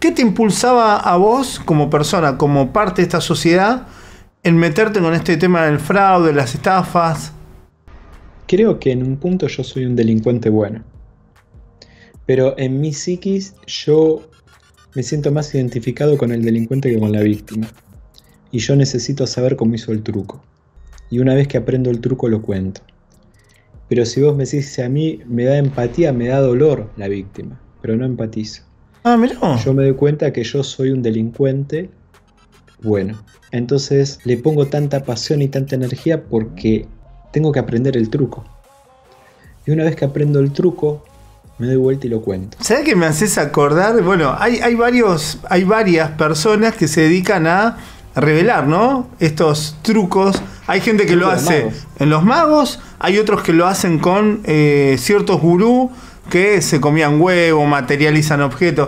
¿Qué te impulsaba a vos como persona, como parte de esta sociedad, en meterte con este tema del fraude, las estafas? Creo que en un punto yo soy un delincuente bueno. Pero en mi psiquis yo me siento más identificado con el delincuente que con la víctima. Y yo necesito saber cómo hizo el truco. Y una vez que aprendo el truco lo cuento. Pero si vos me decís, a mí me da empatía, me da dolor la víctima, pero no empatizo. Ah, mirá. Yo me doy cuenta que yo soy un delincuente bueno. Entonces le pongo tanta pasión y tanta energía porque tengo que aprender el truco. Y una vez que aprendo el truco, me doy vuelta y lo cuento. ¿Sabes que me haces acordar? Bueno, hay, hay, varios, hay varias personas que se dedican a revelar, ¿no? Estos trucos. Hay gente que lo hace en los magos, hay otros que lo hacen con eh, ciertos gurú que se comían huevo, materializan objetos.